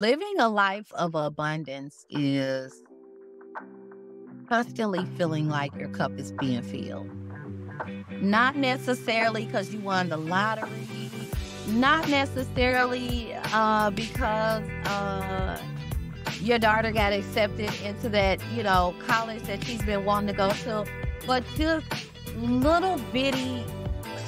Living a life of abundance is constantly feeling like your cup is being filled. Not necessarily because you won the lottery, not necessarily uh, because uh, your daughter got accepted into that, you know, college that she's been wanting to go to, but just little bitty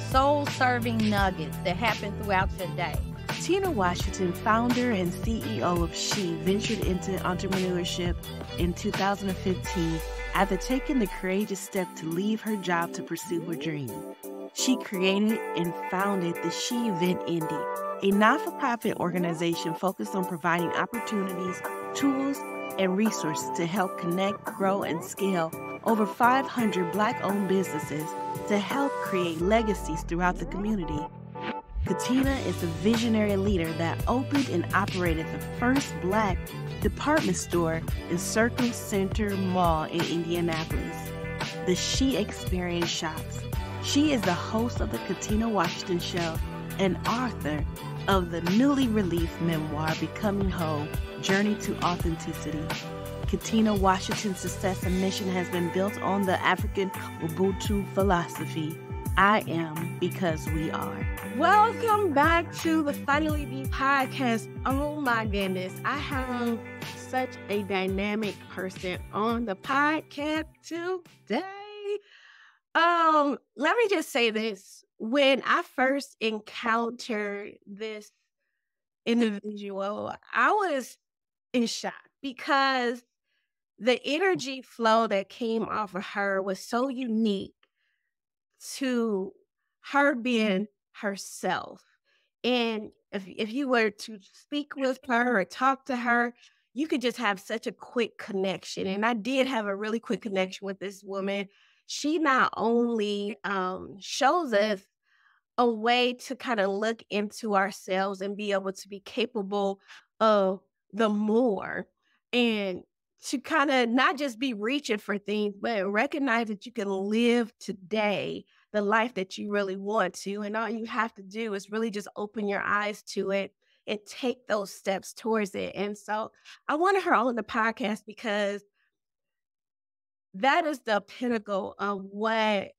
soul serving nuggets that happen throughout your day. Katina Washington, founder and CEO of She, ventured into entrepreneurship in 2015 after taking the courageous step to leave her job to pursue her dream. She created and founded the She Event Indy, a non for profit organization focused on providing opportunities, tools, and resources to help connect, grow, and scale over 500 Black owned businesses to help create legacies throughout the community. Katina is a visionary leader that opened and operated the first Black department store in Circle Centre Mall in Indianapolis, the She Experience Shops. She is the host of the Katina Washington Show and author of the newly released memoir, Becoming Whole Journey to Authenticity. Katina Washington's success and mission has been built on the African Ubuntu philosophy I am because we are. Welcome back to the Finally Be podcast. Oh my goodness, I have such a dynamic person on the podcast today. Um, let me just say this. When I first encountered this individual, I was in shock because the energy flow that came off of her was so unique to her being herself. And if if you were to speak with her or talk to her, you could just have such a quick connection. And I did have a really quick connection with this woman. She not only um, shows us a way to kind of look into ourselves and be able to be capable of the more and to kind of not just be reaching for things, but recognize that you can live today the life that you really want to. And all you have to do is really just open your eyes to it and take those steps towards it. And so I wanted her on the podcast because that is the pinnacle of what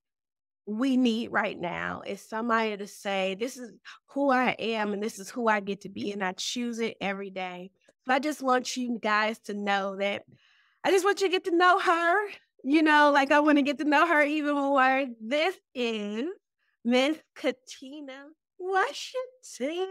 we need right now is somebody to say, This is who I am and this is who I get to be, and I choose it every day. So I just want you guys to know that I just want you to get to know her. You know, like I want to get to know her even more. This is Miss Katina Washington.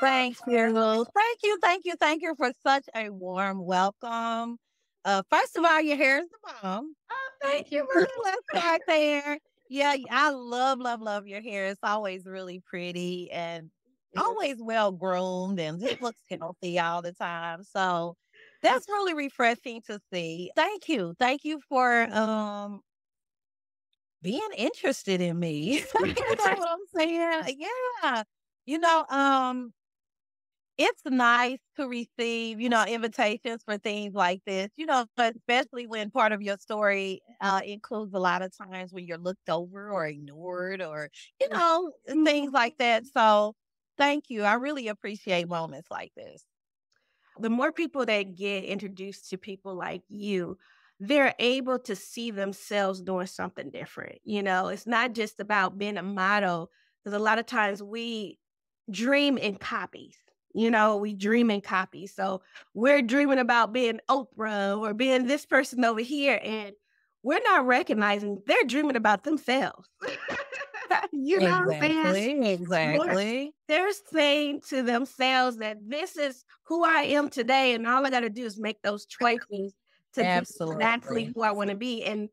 Thank you. Thank you. Thank you. Thank you for such a warm welcome. Uh, first of all, your hair is the bomb. Oh, thank you. Let's start there. Yeah, I love, love, love your hair. It's always really pretty and always well groomed and it looks healthy all the time. So that's really refreshing to see. Thank you. Thank you for um being interested in me. you know what I'm saying? Yeah. You know, um, it's nice to receive, you know, invitations for things like this, you know, but especially when part of your story uh, includes a lot of times when you're looked over or ignored or, you know, things like that. So thank you. I really appreciate moments like this the more people that get introduced to people like you, they're able to see themselves doing something different. You know, it's not just about being a model, because a lot of times we dream in copies. You know, we dream in copies. So we're dreaming about being Oprah or being this person over here. And we're not recognizing they're dreaming about themselves. you know exactly, what I'm saying? Exactly. They're saying to themselves that this is who I am today, and all I got to do is make those choices to Absolutely. exactly who I want to be. And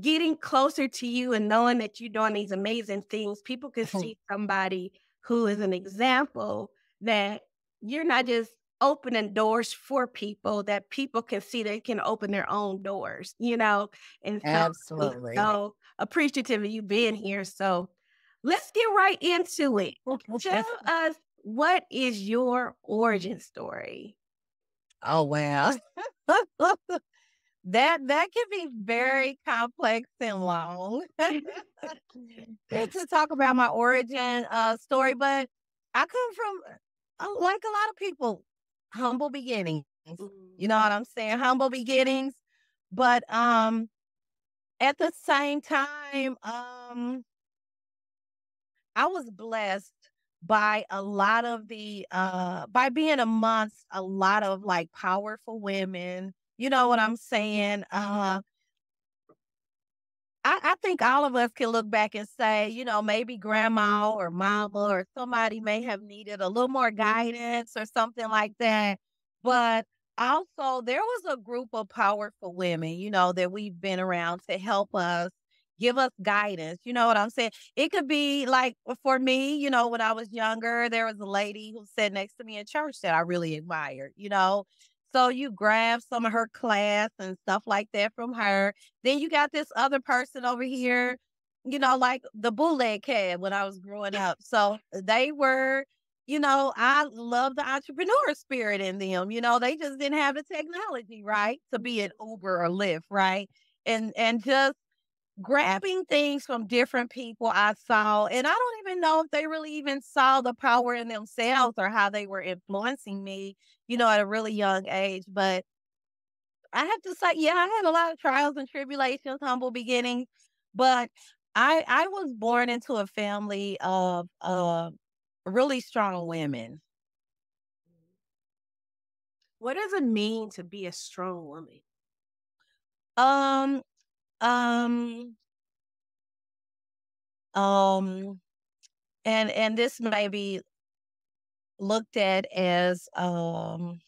getting closer to you and knowing that you're doing these amazing things, people can see somebody who is an example that you're not just opening doors for people that people can see they can open their own doors, you know? And so, absolutely so appreciative of you being here. So let's get right into it. Tell us what is your origin story? Oh wow. that that can be very complex and long to talk about my origin uh, story, but I come from uh, like a lot of people humble beginnings. You know what I'm saying? Humble beginnings. But um at the same time, um I was blessed by a lot of the uh by being amongst a lot of like powerful women. You know what I'm saying? Uh I, I think all of us can look back and say, you know, maybe grandma or mama or somebody may have needed a little more guidance or something like that. But also, there was a group of powerful women, you know, that we've been around to help us, give us guidance. You know what I'm saying? It could be like uh, for me, you know, when I was younger, there was a lady who sat next to me in church that I really admired, you know. So you grab some of her class and stuff like that from her. Then you got this other person over here, you know, like the bootleg cab when I was growing up. So they were, you know, I love the entrepreneur spirit in them. You know, they just didn't have the technology, right? To be an Uber or Lyft, right? And and just grabbing things from different people I saw. And I don't even know if they really even saw the power in themselves or how they were influencing me, you know, at a really young age. But I have to say, yeah, I had a lot of trials and tribulations, humble beginnings, but I I was born into a family of uh really strong women. What does it mean to be a strong woman? Um, um, um, and and this may be looked at as um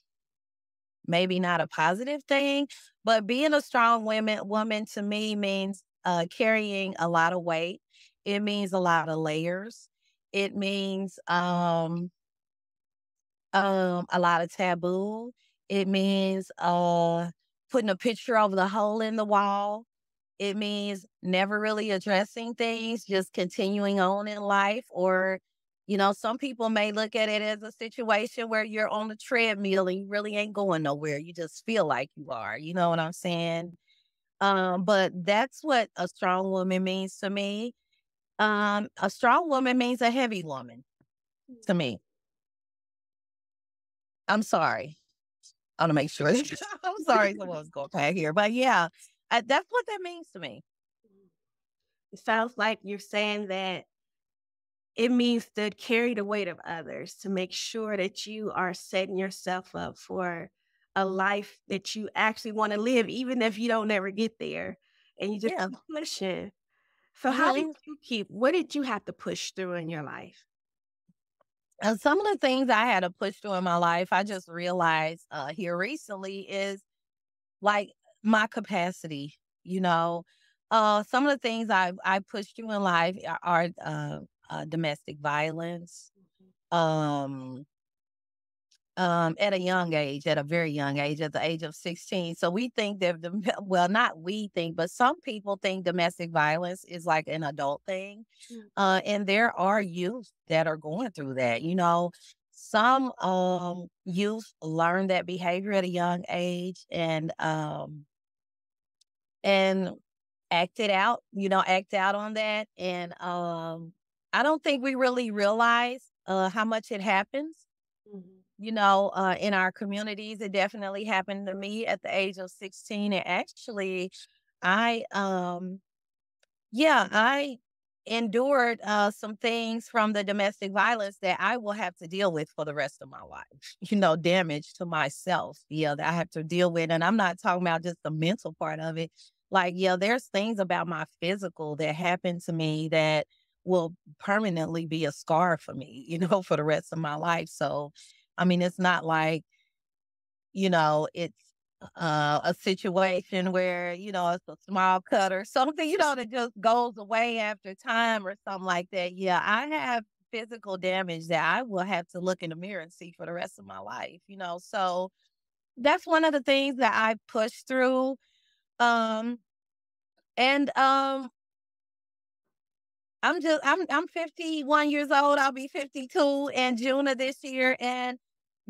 maybe not a positive thing, but being a strong woman woman to me means uh carrying a lot of weight. It means a lot of layers. It means um um a lot of taboo. It means uh putting a picture over the hole in the wall. It means never really addressing things, just continuing on in life. Or, you know, some people may look at it as a situation where you're on the treadmill and you really ain't going nowhere. You just feel like you are. You know what I'm saying? Um, but that's what a strong woman means to me. Um, a strong woman means a heavy woman to me. I'm sorry. I want to make sure. I'm sorry someone's going back here, but yeah, I, that's what that means to me. It sounds like you're saying that it means to carry the weight of others to make sure that you are setting yourself up for a life that you actually want to live, even if you don't ever get there. And you just yeah. pushing. So how did you keep what did you have to push through in your life? And some of the things I had to push through in my life, I just realized uh, here recently is like my capacity, you know. Uh, some of the things I I pushed through in life are, are uh, uh, domestic violence, mm-hmm. um, um, at a young age, at a very young age, at the age of 16. So we think that, the, well, not we think, but some people think domestic violence is like an adult thing. Mm. Uh, and there are youth that are going through that. You know, some um, youth learn that behavior at a young age and, um, and act it out, you know, act out on that. And um, I don't think we really realize uh, how much it happens. Mm-hmm you know, uh, in our communities. It definitely happened to me at the age of 16. And actually, I, um, yeah, I endured uh, some things from the domestic violence that I will have to deal with for the rest of my life. You know, damage to myself, yeah, that I have to deal with. And I'm not talking about just the mental part of it. Like, yeah, there's things about my physical that happened to me that will permanently be a scar for me, you know, for the rest of my life. So I mean, it's not like, you know, it's uh, a situation where, you know, it's a small cut or something, you know, that just goes away after time or something like that. Yeah, I have physical damage that I will have to look in the mirror and see for the rest of my life, you know. So that's one of the things that I push through. Um and um I'm just I'm I'm 51 years old. I'll be 52 in June of this year. And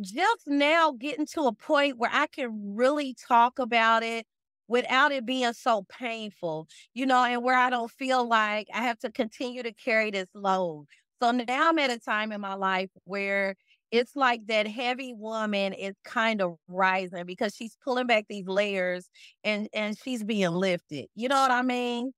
just now getting to a point where I can really talk about it without it being so painful, you know, and where I don't feel like I have to continue to carry this load. So now I'm at a time in my life where it's like that heavy woman is kind of rising because she's pulling back these layers and and she's being lifted. You know what I mean?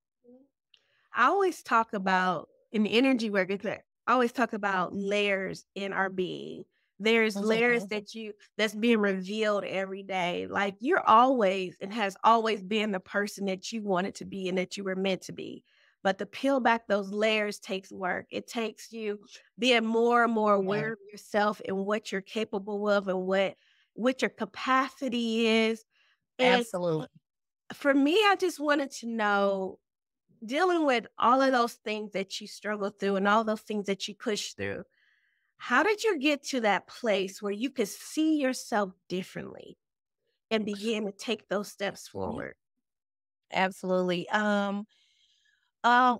I always talk about in the energy work, I always talk about layers in our being. There's mm-hmm. layers that you that's being revealed every day. Like you're always and has always been the person that you wanted to be and that you were meant to be. But to peel back those layers takes work. It takes you being more and more aware of yourself and what you're capable of and what what your capacity is. And Absolutely. For me, I just wanted to know dealing with all of those things that you struggled through and all those things that you pushed through. How did you get to that place where you could see yourself differently and begin to take those steps forward? Absolutely. Um, uh,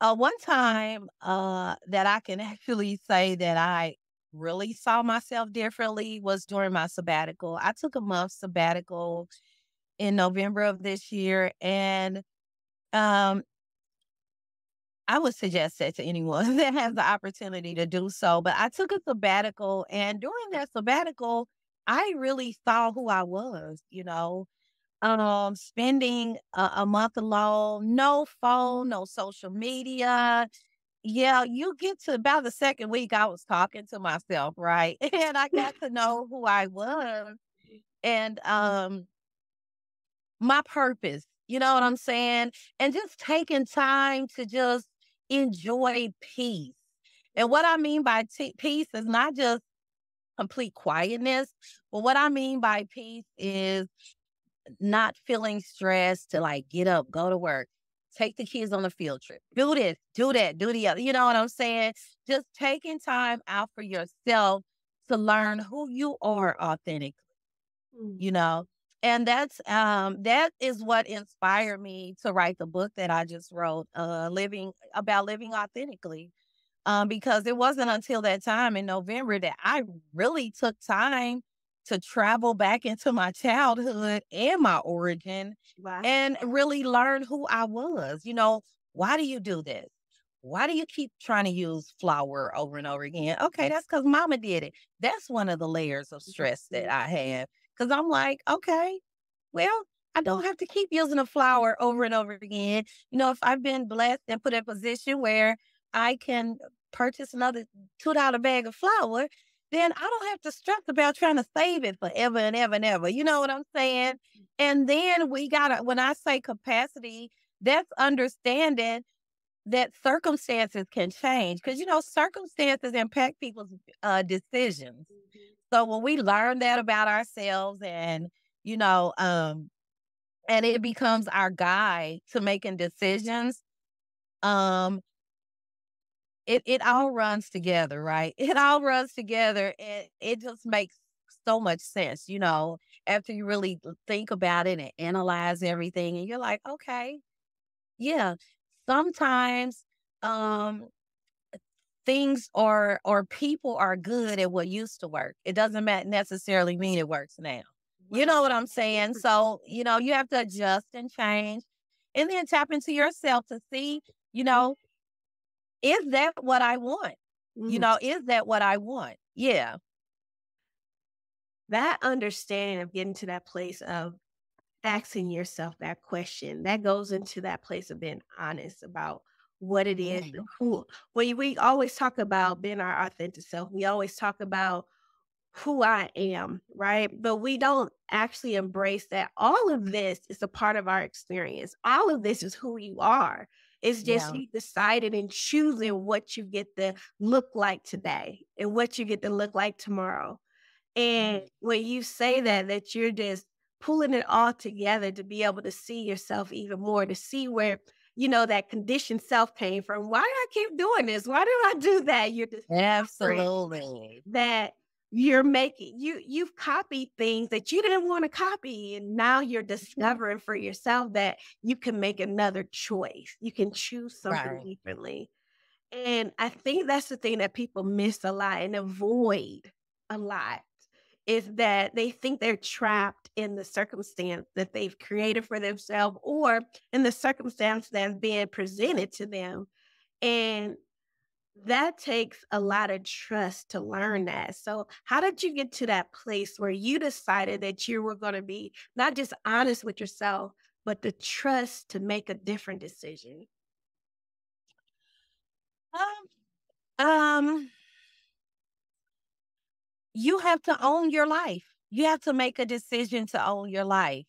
uh, one time uh, that I can actually say that I really saw myself differently was during my sabbatical. I took a month sabbatical in November of this year, and um, I would suggest that to anyone that has the opportunity to do so. But I took a sabbatical, and during that sabbatical, I really saw who I was. You know, um, spending a, a month alone, no phone, no social media. Yeah, you get to about the second week, I was talking to myself, right? And I got to know who I was and um my purpose. You know what I'm saying? And just taking time to just enjoy peace. And what I mean by t- peace is not just complete quietness, but what I mean by peace is not feeling stressed to like get up, go to work, take the kids on a field trip, do this, do that, do the other. You know what I'm saying? Just taking time out for yourself to learn who you are authentically, mm. you know? And that's um that is what inspired me to write the book that I just wrote, uh living about living authentically. Um, because it wasn't until that time in November that I really took time to travel back into my childhood and my origin wow. and really learn who I was. You know, why do you do this? Why do you keep trying to use flour over and over again? Okay, that's because mama did it. That's one of the layers of stress that I have. Cause I'm like, okay, well, I don't have to keep using a flour over and over again. You know, if I've been blessed and put in a position where I can purchase another $2 bag of flour, then I don't have to stress about trying to save it forever and ever and ever. You know what I'm saying? And then we got to, when I say capacity, that's understanding that circumstances can change because, you know, circumstances impact people's uh, decisions. Mm-hmm. So when we learn that about ourselves and, you know, um, and it becomes our guide to making decisions, um, it it all runs together, right? It all runs together and it just makes so much sense, you know, after you really think about it and analyze everything and you're like, okay, yeah, sometimes um things or or people are good at what used to work. It doesn't necessarily mean it works now. You know what I'm saying? So, you know, you have to adjust and change and then tap into yourself to see, you know, is that what I want? Mm-hmm. You know, is that what I want? Yeah. That understanding of getting to that place of asking yourself that question, that goes into that place of being honest about what it is mm-hmm. who when we always talk about being our authentic self, we always talk about who I am, right? But we don't actually embrace that all of this is a part of our experience. All of this is who you are. It's just yeah. you decided and choosing what you get to look like today and what you get to look like tomorrow. And mm-hmm. when you say that, that you're just pulling it all together to be able to see yourself even more, to see where, you know, that conditioned self came from. Why do I keep doing this? Why do I do that? You're just absolutely that you're making you you've copied things that you didn't want to copy and now you're discovering for yourself that you can make another choice. You can choose something right. differently. And i think that's the thing that people miss a lot and avoid a lot is that they think they're trapped in the circumstance that they've created for themselves or in the circumstance that's being presented to them. And that takes a lot of trust to learn that. So, how did you get to that place where you decided that you were going to be not just honest with yourself, but the trust to make a different decision? Um, um, you have to own your life. You have to make a decision to own your life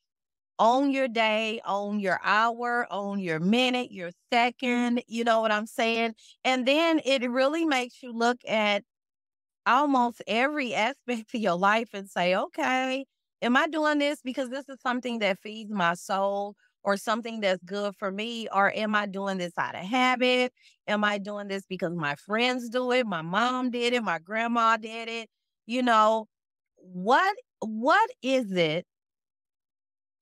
own your day, own your hour, own your minute, your mm-hmm. second. You know what I'm saying? And then it really makes you look at almost every aspect of your life and say, okay, am I doing this because this is something that feeds my soul or something that's good for me? Or am I doing this out of habit? Am I doing this because my friends do it? My mom did it. My grandma did it. You know, what what is it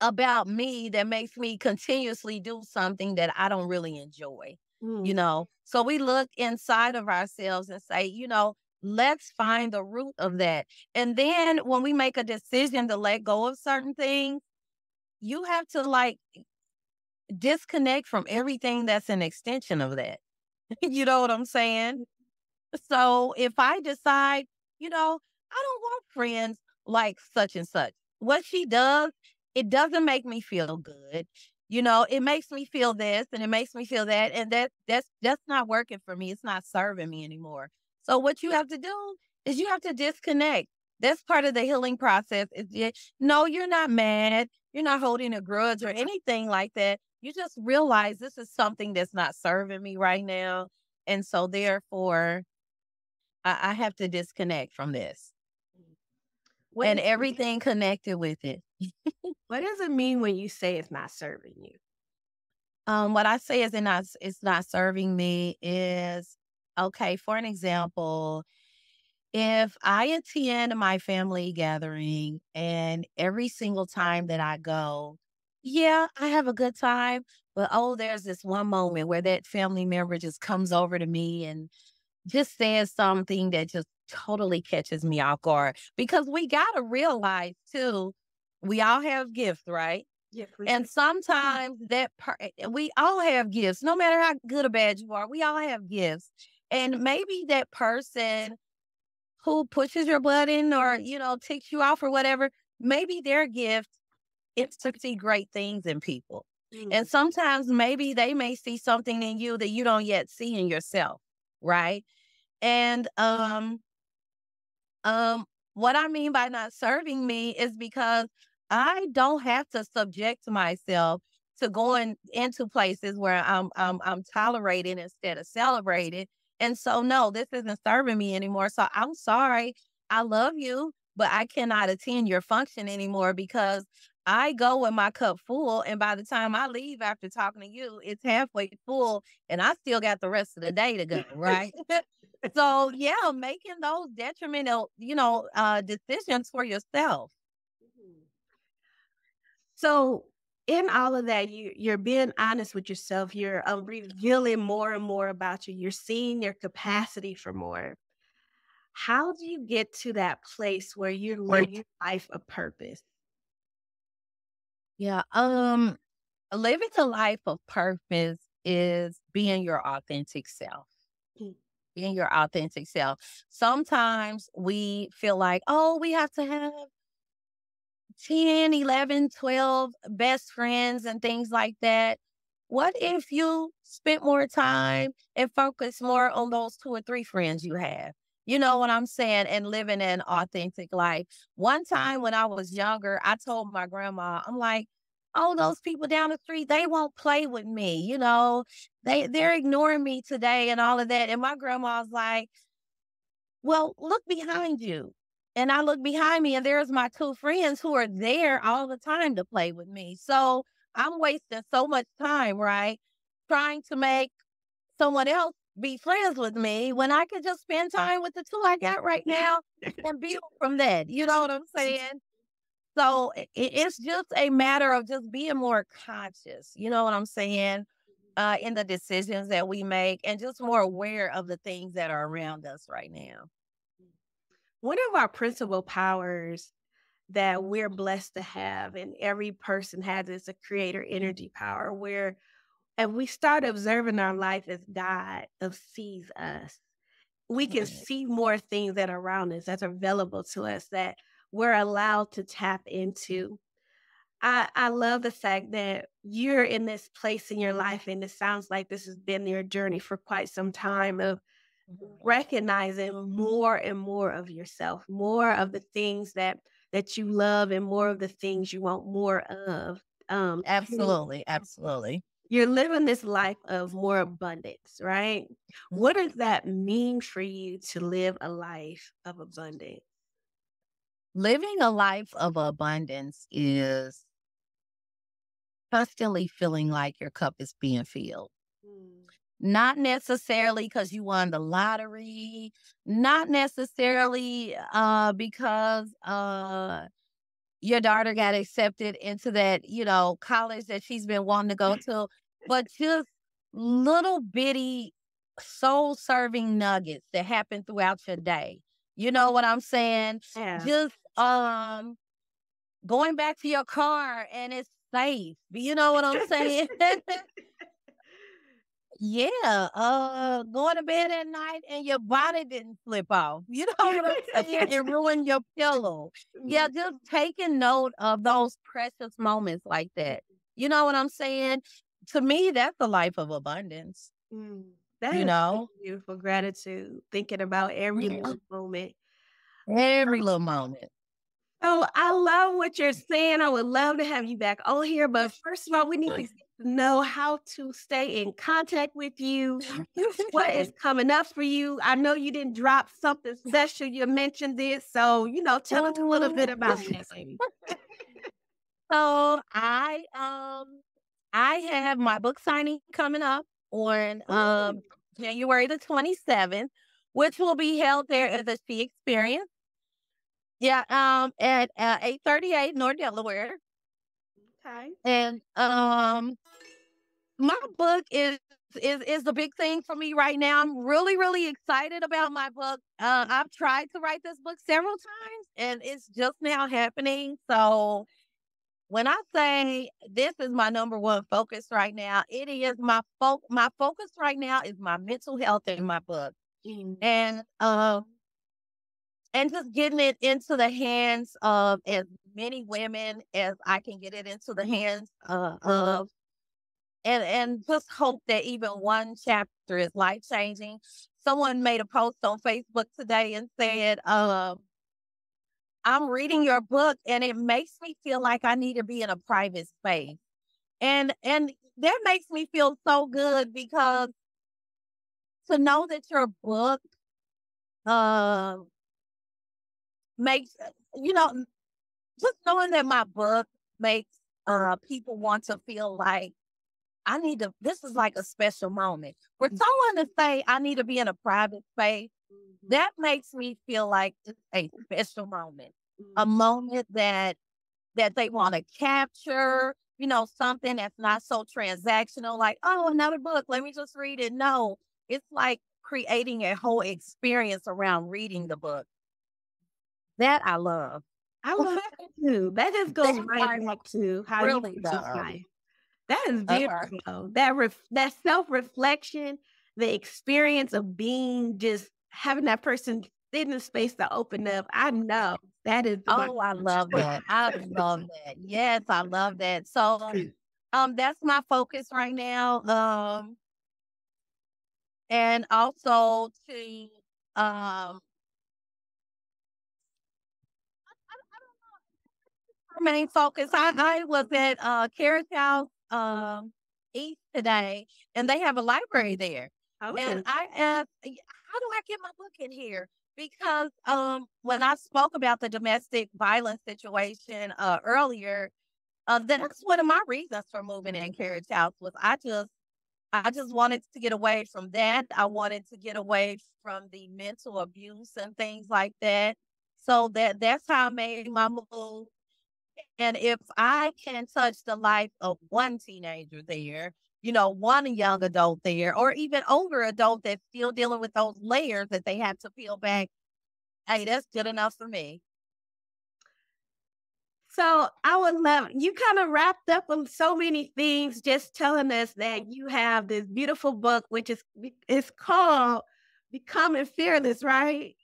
about me that makes me continuously do something that I don't really enjoy. Mm. You know, so we look inside of ourselves and say, you know, let's find the root of that. And then when we make a decision to let go of certain things, you have to like disconnect from everything that's an extension of that. you know what I'm saying? So if I decide, you know, I don't want friends like such and such, what she does it doesn't make me feel good. You know, it makes me feel this and it makes me feel that. And that that's that's not working for me. It's not serving me anymore. So what you have to do is you have to disconnect. That's part of the healing process. Is no, you're not mad. You're not holding a grudge or anything like that. You just realize this is something that's not serving me right now. And so therefore I, I have to disconnect from this. What and everything connected with it. what does it mean when you say it's not serving you? Um, what I say is it not it's not serving me is okay, for an example, if I attend my family gathering and every single time that I go, yeah, I have a good time, but oh, there's this one moment where that family member just comes over to me and just says something that just totally catches me off guard because we got to realize too, we all have gifts, right? Yeah, and sometimes that per- eh, we all have gifts, no matter how good or bad you are, we all have gifts. And maybe that person who pushes your button or, you know, ticks you off or whatever, maybe their gift is to see great things in people. Mm. And sometimes maybe they may see something in you that you don't yet see in yourself, right? And um um, what I mean by not serving me is because I don't have to subject myself to going into places where I'm I'm I'm tolerated instead of celebrated. And so no, this isn't serving me anymore. So I'm sorry. I love you, but I cannot attend your function anymore because I go with my cup full. And by the time I leave after talking to you, it's halfway full and I still got the rest of the day to go, right? so yeah, making those detrimental, you know, uh, decisions for yourself. So in all of that, you you're being honest with yourself. You're uh, revealing more and more about you. You're seeing your capacity for more. How do you get to that place where you're living life of purpose? Yeah, um, living a life of purpose is being your authentic self. Mm being your authentic self. Sometimes we feel like, oh, we have to have 10, 11, 12 best friends and things like that. What if you spent more time and focus more on those two or three friends you have? You know what I'm saying? And living an authentic life. One time when I was younger, I told my grandma, I'm like, oh, those people down the street, they won't play with me. You know, they they're ignoring me today and all of that. And my grandma's like, well, look behind you. And I look behind me, and there's my two friends who are there all the time to play with me. So I'm wasting so much time, right? Trying to make someone else be friends with me when I could just spend time with the two I got right now and build from that. You know what I'm saying? So it's just a matter of just being more conscious. You know what I'm saying? Uh, in the decisions that we make and just more aware of the things that are around us right now. One of our principal powers that we're blessed to have, and every person has, is a creator energy power where if we start observing our life as God of sees us, we can see more things that are around us that's available to us that we're allowed to tap into. I, I love the fact that you're in this place in your life, and it sounds like this has been your journey for quite some time of recognizing more and more of yourself, more of the things that that you love, and more of the things you want more of. Um, absolutely, absolutely. You're living this life of more abundance, right? What does that mean for you to live a life of abundance? Living a life of abundance is constantly feeling like your cup is being filled. Not necessarily because you won the lottery, not necessarily uh, because uh, your daughter got accepted into that, you know, college that she's been wanting to go to, but just little bitty soul serving nuggets that happen throughout your day. You know what I'm saying? Yeah. Just um going back to your car and it's safe. You know what I'm saying? yeah. Uh going to bed at night and your body didn't flip off. You know what I'm saying? and ruin your pillow. Yeah, mm-hmm. just taking note of those precious moments like that. You know what I'm saying? To me, that's the life of abundance. Mm, that you know, beautiful gratitude. Thinking about every yeah. little moment. Every little moment. Oh, I love what you're saying. I would love to have you back on here. But first of all, we need to know how to stay in contact with you. what is coming up for you? I know you didn't drop something special. You mentioned this. So, you know, tell us a little bit about that, baby. so I um I have my book signing coming up on um January the 27th, which will be held there at the She Experience. Yeah, um, at uh, eight thirty eight North Delaware. Okay. And um, my book is is is the big thing for me right now. I'm really really excited about my book. Uh, I've tried to write this book several times, and it's just now happening. So when I say this is my number one focus right now, it is my fo- my focus right now is my mental health in my book. Mm-hmm. And um and just getting it into the hands of as many women as I can get it into the hands uh, of and and just hope that even one chapter is life changing. Someone made a post on Facebook today and said, uh, "I'm reading your book and it makes me feel like I need to be in a private space," and and that makes me feel so good because to know that your book uh, makes you know just knowing that my book makes uh people want to feel like I need to this is like a special moment. For mm. someone to say I need to be in a private space, mm-hmm. that makes me feel like it's a special moment. A mm-hmm. moment that that they want to capture, you know, something that's not so transactional, like, oh, another book, let me just read it. No, it's like creating a whole experience around reading the book. That I love. I love that too. That just goes right back to how really you life. That is beautiful. Uh-huh. That ref- that self reflection, the experience of being just having that person sit in the space to open up. I know that is. Oh, I love that. I love that. Yes, I love that. So, um, that's my focus right now. Um, and also to um main focus. I, I was at uh, Carriage House um, East today, and they have a library there. Okay. And I asked, how do I get my book in here? Because um, when I spoke about the domestic violence situation uh, earlier, uh, that's one of my reasons for moving in Carriage House was I just I just wanted to get away from that. I wanted to get away from the mental abuse and things like that. So that that's how I made my move and if I can touch the life of one teenager there, you know, one young adult there, or even older adult that's still dealing with those layers that they have to peel back, hey, that's good enough for me. So I would love you kind of wrapped up on so many things, just telling us that you have this beautiful book, which is it's called becoming fearless, right?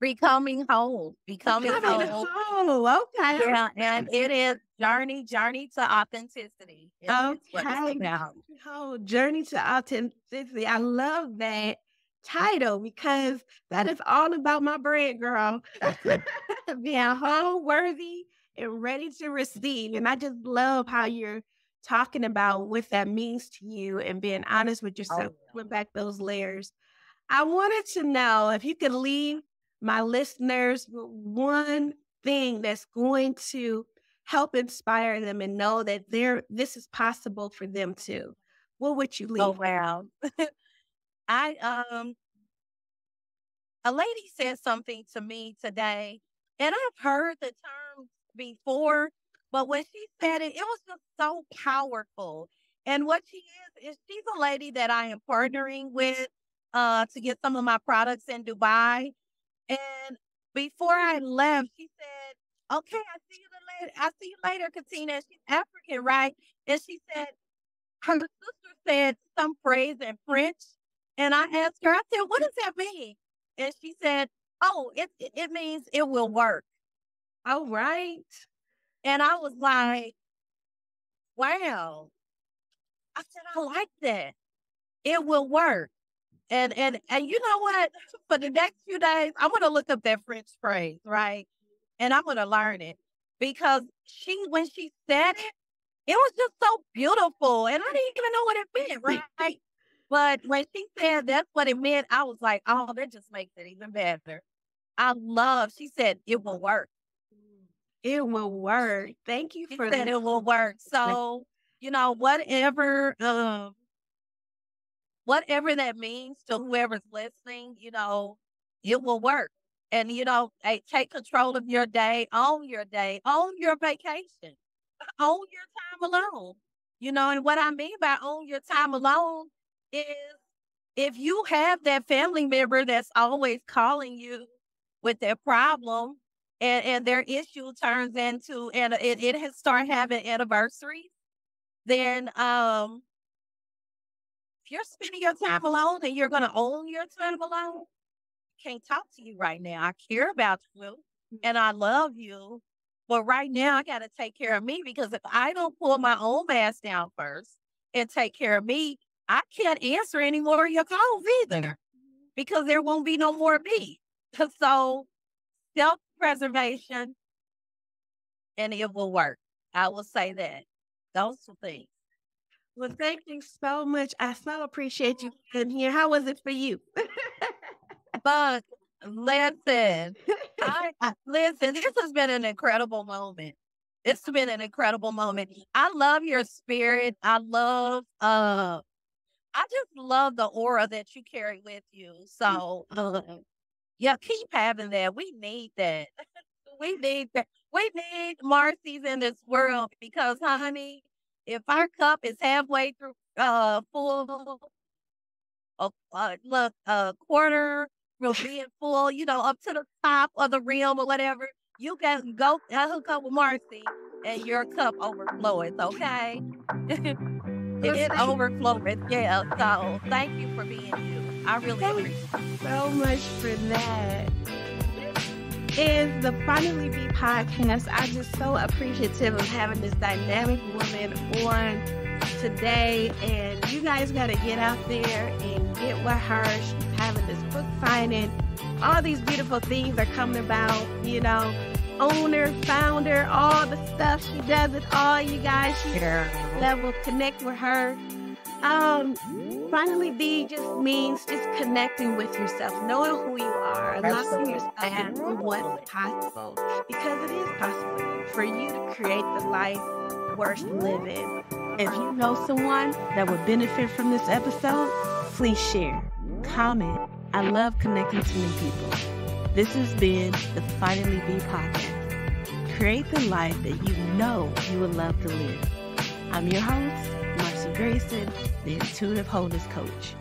Becoming whole. Becoming, Becoming whole. whole. Okay. Yeah, and it is journey, journey to authenticity. is- is what it's Okay. whole journey to authenticity. I love that title because that is all about my brand, girl. Being whole, worthy, and ready to receive. And I just love how you're talking about what that means to you and being honest with oh, yourself, yeah. pulling back those layers. I wanted to know if you could leave my listeners one thing that's going to help inspire them and know that they're this is possible for them too. What would you leave? Oh wow. I um a lady said something to me today, and I've heard the term before, but when she said it, it was just so powerful. And what she is is she's a lady that I am partnering with uh to get some of my products in Dubai. And before I left, she said, Okay, I see you later. I see you later, Katina. She's African, right? And she said, her sister said some phrase in French, and I asked her, I said, "What does that mean?" And she said, "Oh, it it it means it will work." All right. And I was like, "Wow!" I said, "I like that. It will work." And and and you know what? For the next few days, I'm gonna look up that French phrase, right? And I'm gonna learn it because she, when she said it, it was just so beautiful, and I didn't even know what it meant, right? But when she said that's what it meant, I was like, oh, that just makes it even better. I love. She said it will work. It will work. Thank you She for that. it will work. So you know, whatever, um, whatever that means to whoever's listening, you know, it will work. And you know, hey, take control of your day, own your day, own your vacation, own your time alone. You know, and what I mean by own your time alone is if you have that family member that's always calling you with their problem and, and their issue turns into and it, it has started having anniversaries, then um if you're spending your time alone and you're gonna own your time alone, I can't talk to you right now. I care about you mm. and I love you. But right now I gotta take care of me because if I don't pull my own mask down first and take care of me, I can't answer any more of your calls either because there won't be no more me. So self preservation and it will work. I will say that. Those two things. Well, thank you so much. I so appreciate you being here. How was it for you? But listen, I, listen, this has been an incredible moment. It's been an incredible moment. I love your spirit. I love uh I just love the aura that you carry with you. So uh, yeah, keep having that. We need that. we need that. We need Marci's in this world because honey, if our cup is halfway through uh full a uh, look a quarter will being full, you know, up to the top of the rim or whatever, you can go uh, hook up with Marci and your cup overflows, okay? it is overflowing, yeah. So thank you for being you. I really Thank appreciate it. so much for that. Is the Finally Be podcast. I'm just so appreciative of having this dynamic woman on today. And you guys got to get out there and get with her. She's having this book signing. All these beautiful things are coming about, you know, owner, founder, all the stuff. She does it all, you guys. She's level, connect with her. Um, finally, B just means just connecting with yourself, knowing who you are, allowing yourself to what's possible, because it is possible for you to create the life worth living. If you know someone that would benefit from this episode, please share, comment. I love connecting to new people. This has been the Finally Be podcast. Create the life that you know you would love to live. I'm your host, Grayson, the Intuitive Wholeness Coach.